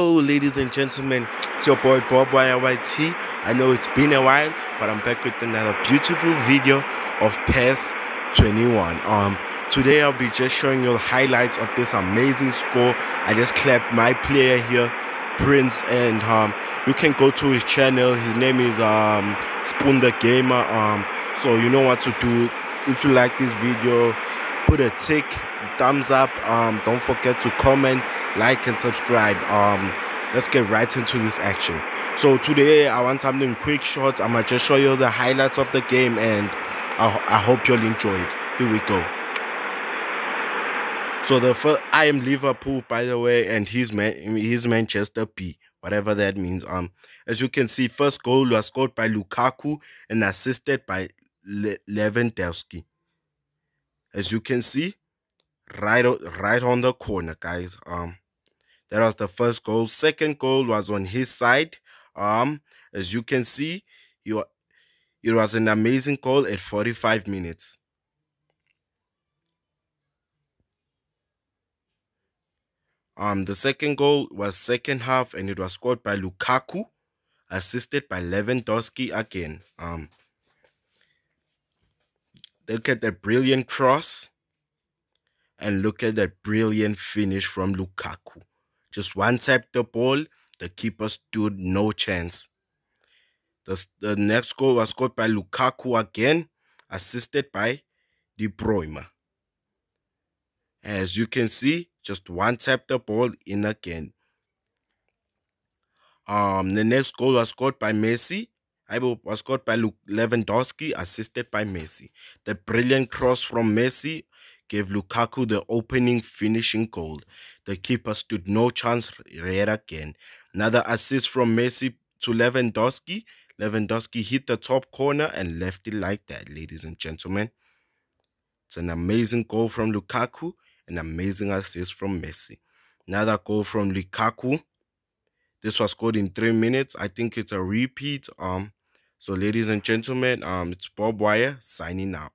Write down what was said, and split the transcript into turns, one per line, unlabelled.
Hello, ladies and gentlemen, it's your boy Bob YYT. I know it's been a while, but I'm back with another beautiful video of PES 21. Um, today I'll be just showing you the highlights of this amazing score. I just clapped my player here, Prince, and um, you can go to his channel. His name is um Spoon the Gamer. Um, so you know what to do. If you like this video, put a tick, thumbs up. Um, don't forget to comment like and subscribe. Um let's get right into this action. So today i want something quick short. I'm gonna just show you the highlights of the game and i, I hope you'll enjoy it. Here we go. So the first i am liverpool by the way and he's man he's manchester b whatever that means. Um as you can see first goal was scored by lukaku and assisted by Le lewandowski. As you can see right right on the corner guys um that was the first goal. Second goal was on his side. Um, as you can see, he, it was an amazing goal at 45 minutes. Um, the second goal was second half and it was scored by Lukaku, assisted by Lewandowski again. Um, look at that brilliant cross and look at that brilliant finish from Lukaku. Just one tap the ball, the keeper stood no chance. The, the next goal was scored by Lukaku again, assisted by De Bruyne. As you can see, just one tap the ball in again. Um, the next goal was scored by Messi. I was scored by Lewandowski, assisted by Messi. The brilliant cross from Messi gave Lukaku the opening finishing goal. The keeper stood no chance yet again. Another assist from Messi to Lewandowski. Lewandowski hit the top corner and left it like that, ladies and gentlemen. It's an amazing goal from Lukaku, an amazing assist from Messi. Another goal from Lukaku. This was scored in three minutes. I think it's a repeat. Um, so ladies and gentlemen, um, it's Bob Wire signing out.